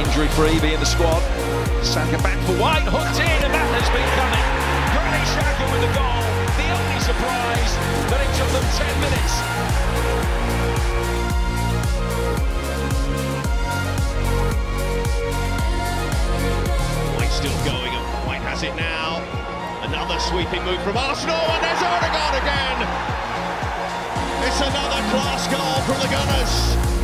injury-free, be in the squad. Saka back for White, hooked in, and that has been coming. Granit Xhaka with the goal. The only surprise that it took them 10 minutes. White still going, and White has it now. Another sweeping move from Arsenal, and there's Odegaard again. It's another class goal from the Gunners.